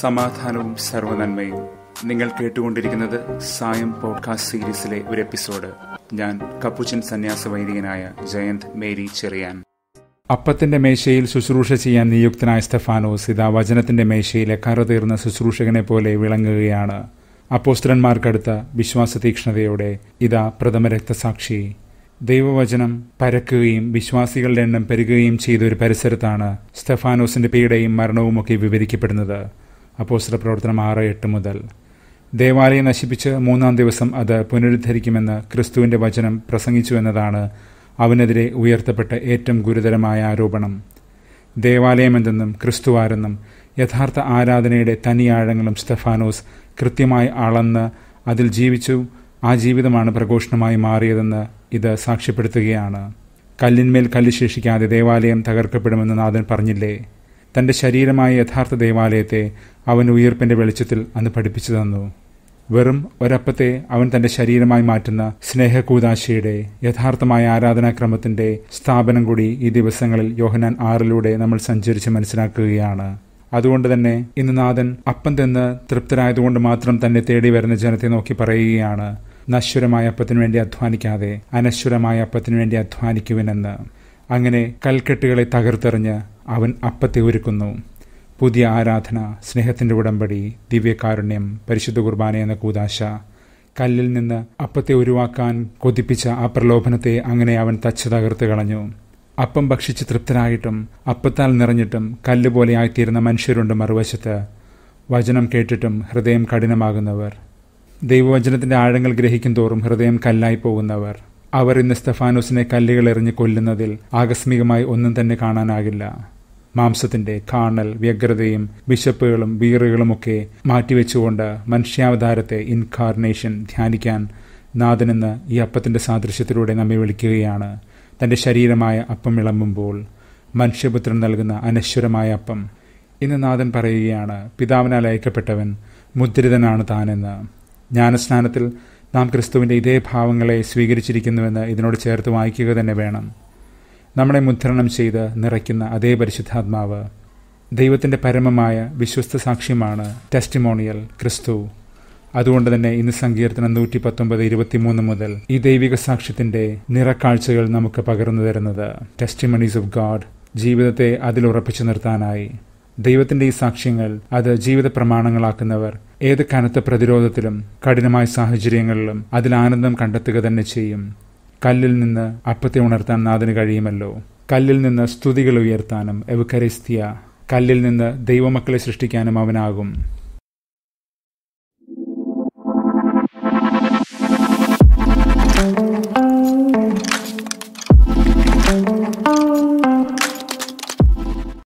സമാധാനവും സർവനന്മയും നിങ്ങൾ കേട്ടുകൊണ്ടിരിക്കുന്നത് സായം പോഡ്കാസ്റ്റ് സീരീസിലെ ഒരു എപ്പിസോഡ്. ഞാൻ കപ്പുച്ചൻ സന്യാസ വൈദികനായ ജയന്ത് മേരി ചെറിയാൻ. അപ്പത്തിന്റെ മേശയിൽ ശുശ്രൂഷ ചെയ്യാൻ നിയുക്തനായ സ്റ്റെഫാനോസ് ഇതാ വചനത്തിന്റെ മേശയിലെ കറതീർന്ന ശുശ്രൂഷകനെ പോലെ വിളങ്ങുകയാണ്. അപ്പോസ്ത്രന്മാർക്കടുത്ത വിശ്വാസ തീക്ഷ്ണതയോടെ ഇതാ പ്രഥമ രക്തസാക്ഷി. ദൈവവചനം പരക്കുകയും വിശ്വാസികളുടെ എണ്ണം പെരുകുകയും ചെയ്ത ഒരു പരിസരത്താണ് സ്റ്റെഫാനോസിന്റെ പീഡയും മരണവുമൊക്കെ വിവരിക്കപ്പെടുന്നത്. അപ്പോസ്തല പ്രവർത്തനം ആറ് എട്ട് മുതൽ. ദേവാലയം നശിപ്പിച്ച് മൂന്നാം ദിവസം അത് പുനരുദ്ധരിക്കുമെന്ന് ക്രിസ്തുവിന്റെ വചനം പ്രസംഗിച്ചുവെന്നതാണ് അവനെതിരെ ഉയർത്തപ്പെട്ട ഏറ്റവും ഗുരുതരമായ ആരോപണം. ദേവാലയം എന്തെന്നും ക്രിസ്തുവാരെന്നും യഥാർത്ഥ ആരാധനയുടെ തനിയാഴങ്ങളും സ്റ്റെഫാനോസ് കൃത്യമായി അളന്ന് അതിൽ ജീവിച്ചു ആ ജീവിതമാണ് പ്രഘോഷണമായി മാറിയതെന്ന് ഇത് സാക്ഷ്യപ്പെടുത്തുകയാണ്. കല്ലിന്മേൽ കല്ല് ശേഷിക്കാതെ ദേവാലയം തകർക്കപ്പെടുമെന്ന് നാഥൻ പറഞ്ഞില്ലേ? തന്റെ ശരീരമായ യഥാർത്ഥ ദേവാലയത്തെ അവൻ ഉയർപ്പിന്റെ വെളിച്ചത്തിൽ അന്ന് പഠിപ്പിച്ചു തന്നു. വെറും ഒരപ്പത്തെ അവൻ തന്റെ ശരീരമായി മാറ്റുന്ന സ്നേഹകൂദാശയുടെ യഥാർത്ഥമായ ആരാധനാക്രമത്തിന്റെ സ്ഥാപനം കൂടി ഈ ദിവസങ്ങളിൽ യോഹനാൻ ആറിലൂടെ നമ്മൾ സഞ്ചരിച്ച് മനസ്സിലാക്കുകയാണ്. അതുകൊണ്ട് തന്നെ ഇന്ന് നാഥൻ അപ്പം തിന്ന് തൃപ്തരായതുകൊണ്ട് മാത്രം തന്നെ തേടി വരുന്ന ജനത്തെ നോക്കി പറയുകയാണ് നശ്വരമായ അപ്പത്തിനു വേണ്ടി അധ്വാനിക്കാതെ അനശ്വരമായ അപ്പത്തിനു വേണ്ടി അധ്വാനിക്കുവിനെന്ന് അങ്ങനെ കൽക്കെട്ടുകളെ തകർത്തെറിഞ്ഞ് അവൻ അപ്പത്തെ ഒരുക്കുന്നു. പുതിയ ആരാധന സ്നേഹത്തിന്റെ ഉടമ്പടി ദിവ്യകാരുണ്യം പരിശുദ്ധ കുർബാന എന്ന കൂതാശ. കല്ലിൽ നിന്ന് അപ്പത്തെ ഉരുവാക്കാൻ കൊതിപ്പിച്ച ആ പ്രലോഭനത്തെ അങ്ങനെ അവൻ തച്ച് തകർത്ത് കളഞ്ഞു. അപ്പം ഭക്ഷിച്ച് തൃപ്തരായിട്ടും അപ്പത്താൽ നിറഞ്ഞിട്ടും കല്ലുപോലെ ആയിത്തീരുന്ന മനുഷ്യരുണ്ട് മറുവശത്ത്. വചനം കേട്ടിട്ടും ഹൃദയം കഠിനമാകുന്നവർ. ദൈവവചനത്തിന്റെ ആഴങ്ങൾ ഗ്രഹിക്കും തോറും ഹൃദയം കല്ലായി പോകുന്നവർ. അവർ ഇന്ന് സ്തഫാനോസിനെ കല്ലുകൾ എറിഞ്ഞ് കൊല്ലുന്നതിൽ ആകസ്മികമായി ഒന്നും തന്നെ കാണാനാകില്ല. മാംസത്തിന്റെ കാണൽ വ്യഗ്രതയും ബിഷപ്പുകളും ബീറുകളുമൊക്കെ മാറ്റിവെച്ചുകൊണ്ട് മനുഷ്യാവതാരത്തെ ഇൻകാർണേഷൻ ധ്യാനിക്കാൻ നാഥനെന്ന് ഈ അപ്പത്തിന്റെ സാദൃശ്യത്തിലൂടെ നമ്മെ വിളിക്കുകയാണ്. തന്റെ ശരീരമായ അപ്പം വിളമ്പുമ്പോൾ മനുഷ്യപുത്രൻ നൽകുന്ന അനശ്വരമായ അപ്പം. ഇന്ന് നാഥൻ പറയുകയാണ് പിതാവിനാൽ അയക്കപ്പെട്ടവൻ മുദ്രിതനാണ് താനെന്ന്. ജ്ഞാനസ്നാനത്തിൽ നാം ക്രിസ്തുവിന്റെ ഇതേ ഭാവങ്ങളെ സ്വീകരിച്ചിരിക്കുന്നുവെന്ന് ഇതിനോട് ചേർത്ത് വായിക്കുക തന്നെ വേണം. നമ്മളെ മുദ്രണം ചെയ്ത് നിറയ്ക്കുന്ന അതേ പരിശുദ്ധാത്മാവ് ദൈവത്തിന്റെ പരമമായ വിശ്വസ്ത സാക്ഷ്യമാണ് ടെസ്റ്റിമോണിയൽ ക്രിസ്തു. അതുകൊണ്ട് തന്നെ ഇന്ന് സങ്കീർത്തനം നൂറ്റി പത്തൊമ്പത് ഇരുപത്തിമൂന്ന് മുതൽ ഈ ദൈവിക സാക്ഷ്യത്തിന്റെ നിറക്കാഴ്ചകൾ നമുക്ക് പകർന്നു തരുന്നത്. ടെസ്റ്റിമണീസ് ഓഫ് ഗാഡ് ജീവിതത്തെ അതിൽ ഉറപ്പിച്ചു നിർത്താനായി. ദൈവത്തിന്റെ ഈ സാക്ഷ്യങ്ങൾ അത് ജീവിത പ്രമാണങ്ങളാക്കുന്നവർ ഏത് കനത്ത പ്രതിരോധത്തിലും കഠിനമായ സാഹചര്യങ്ങളിലും അതിൽ ആനന്ദം കണ്ടെത്തുക തന്നെ ചെയ്യും. കല്ലിൽ നിന്ന് അപ്പത്തെ ഉണർത്താൻ നാഥന് കഴിയുമല്ലോ. കല്ലിൽ നിന്ന് സ്തുതികൾ ഉയർത്താനും എവുക്കരിസ്തിയ കല്ലിൽ നിന്ന് ദൈവമക്കളെ സൃഷ്ടിക്കാനും അവനാകും.